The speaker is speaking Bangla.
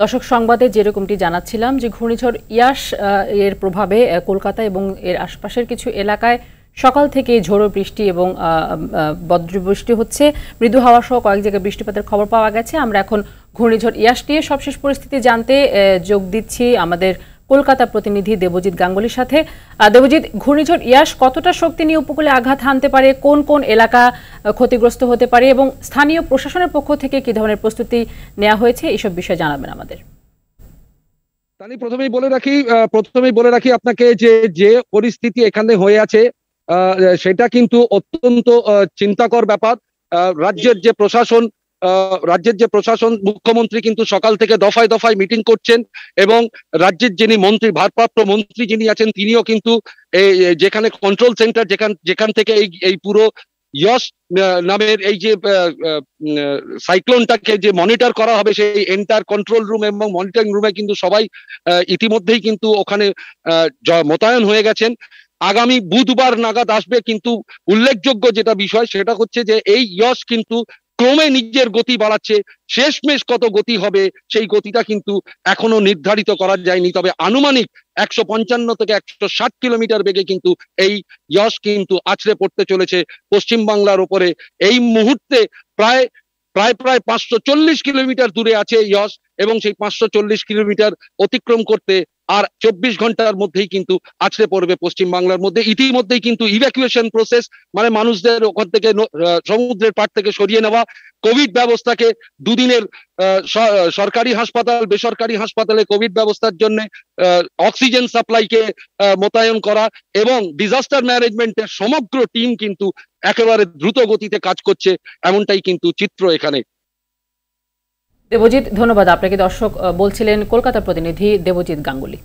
দর্শক, সংবাদে যেরকমটি জানাচ্ছিলাম যে ঘূর্ণিঝড় ইয়াস এর প্রভাবে কলকাতা এবং এর আশপাশের কিছু এলাকায় সকাল থেকে ঝোড়ো বৃষ্টি এবং বজ্রবৃষ্টি হচ্ছে। মৃদু হাওয়া সহ কয়েক জায়গায় বৃষ্টিপাতের খবর পাওয়া গেছে। আমরা এখন ঘূর্ণিঝড় ইয়াস নিয়ে সবশেষ পরিস্থিতি জানতে যোগ দিচ্ছি আমাদের কলকাতা প্রতিনিধি দেবজিৎ গাঙ্গুলির সাথে। দেবজিৎ, ঘূর্ণিঝড় ইয়াস কতটা শক্তি নিয়ে উপকূলে আঘাত হানতে পারে? কোন কোন এলাকা ক্ষতিগ্রস্ত হতে পারে? এবং স্থানীয় প্রশাসনের পক্ষ থেকে কি ধরনের প্রস্তুতি নেওয়া হয়েছে? এসব বিষয়ে জানাবেন আমাদের। তানি প্রথমেই বলে রাখি প্রথমেই বলে রাখি আপনাকে যে যে পরিস্থিতি এখানে হয়ে আছে সেটা কিন্তু অত্যন্ত চিন্তাকর ব্যাপার। রাজ্যের যে প্রশাসন রাজ্যের যে প্রশাসন, মুখ্যমন্ত্রী কিন্তু সকাল থেকে দফায় দফায় মিটিং করছেন এবং রাজ্যের যিনি মন্ত্রী, ভারপ্রাপ্ত মন্ত্রী যিনি আছেন, তিনিও কিন্তু যেখানে কন্ট্রোল সেন্টার যেখান যেখান থেকে এই এই পুরো ইয়স নামের এই যে সাইক্লোনটাকে যে মনিটর করা হবে সেই এন্টার কন্ট্রোল রুম এবং মনিটরিং রুমে কিন্তু সবাই ইতিমধ্যেই কিন্তু ওখানে মোতায়েন হয়ে গেছেন। আগামী বুধবার নাগাদ আসবে কিন্তু উল্লেখযোগ্য যেটা বিষয় সেটা হচ্ছে যে এই ইয়স কিন্তু ক্রমে নিজের গতি বাড়াচ্ছে, শেষমেশ কত গতি হবে সেই গতিটা কিন্তু এখনও নির্ধারিত করা যায়নি। তবে আনুমানিক একশো পঞ্চান্ন থেকে একশো ষাট কিলোমিটার বেগে কিন্তু এই ইয়স কিন্তু আছড়ে পড়তে চলেছে পশ্চিম বাংলার ওপরে। এই মুহূর্তে প্রায় প্রায় প্রায় পাঁচশো চল্লিশ কিলোমিটার দূরে আছে ইয়স এবং সেই পাঁচশো চল্লিশ কিলোমিটার অতিক্রম করতে আর চব্বিশ ঘণ্টার মধ্যেই কিন্তু আছড়ে পড়বে পশ্চিম বাংলার মধ্যে। ইতিমধ্যেই কিন্তু ইভ্যাকুয়েশন প্রসেস মানে মানুষদের ওখান থেকে সমুদ্রের পাট থেকে সরিয়ে নেওয়া। কোভিড ব্যবস্থাকে দুদিনের সরকারি হাসপাতাল, বেসরকারি হাসপাতালে কোভিড ব্যবস্থার জন্য অক্সিজেন সাপ্লাইকে মোতায়েন করা এবং ডিজাস্টার ম্যানেজমেন্টের সমগ্র টিম কিন্তু একেবারে দ্রুত গতিতে কাজ করছে, এমনটাই কিন্তু চিত্র এখানে। দেবজিৎ ধন্যবাদ। আপনাকে দর্শক বলছিলেন কলকাতার প্রতিনিধি দেবজিৎ গাঙ্গুলি।